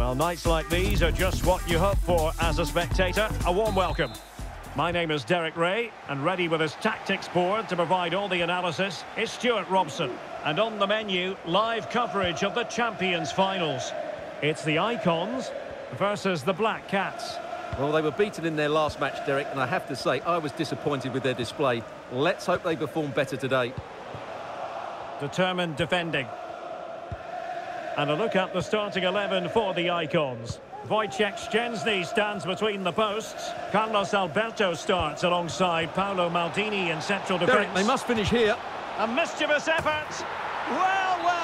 Well, nights like these are just what you hope for as a spectator. A warm welcome. My name is Derek Rae, and ready with his tactics board to provide all the analysis is Stewart Robson. And on the menu, live coverage of the Champions Finals. It's the Icons versus the Black Cats. Well, they were beaten in their last match, Derek, and I have to say, I was disappointed with their display. Let's hope they perform better today. Determined defending. And a look at the starting 11 for the Icons. Wojciech Szczęsny stands between the posts. Carlos Alberto starts alongside Paolo Maldini in central defence. They must finish here. A mischievous effort. Well, well